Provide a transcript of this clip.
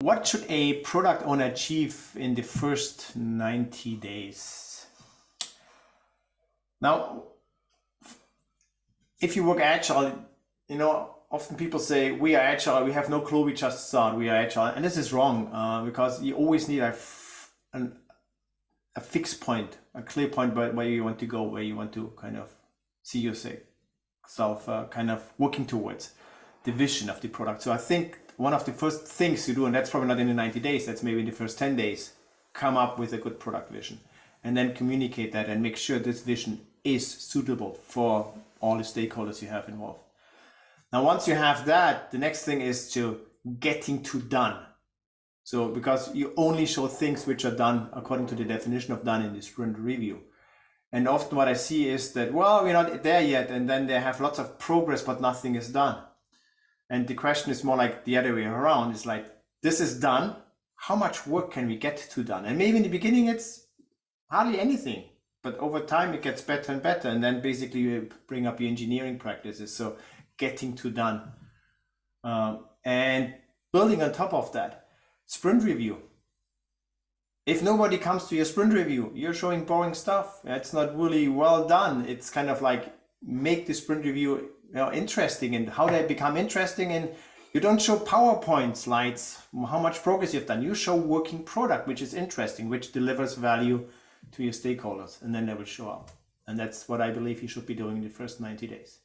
what should a product owner achieve in the first 90 days? Now, if you work agile, you know, often people say we are agile, we have no clue, we just start, we are agile. And this is wrong uh, because you always need a, an, a fixed point, a clear point where, where you want to go, where you want to kind of see yourself uh, kind of working towards the vision of the product. So I think one of the first things you do, and that's probably not in the 90 days, that's maybe in the first 10 days, come up with a good product vision and then communicate that and make sure this vision is suitable for all the stakeholders you have involved. Now, once you have that, the next thing is to getting to done. So, because you only show things which are done according to the definition of done in the sprint review. And often what I see is that, well, we're not there yet. And then they have lots of progress, but nothing is done. And the question is more like the other way around. It's like, this is done. How much work can we get to done? And maybe in the beginning, it's hardly anything, but over time it gets better and better. And then basically you bring up your engineering practices. So getting to done. Um, and building on top of that, sprint review. If nobody comes to your sprint review, you're showing boring stuff. It's not really well done. It's kind of like make the sprint review you know, interesting and how they become interesting and you don't show PowerPoint slides, how much progress you've done. You show working product, which is interesting, which delivers value to your stakeholders, and then they will show up. And that's what I believe you should be doing in the first 90 days.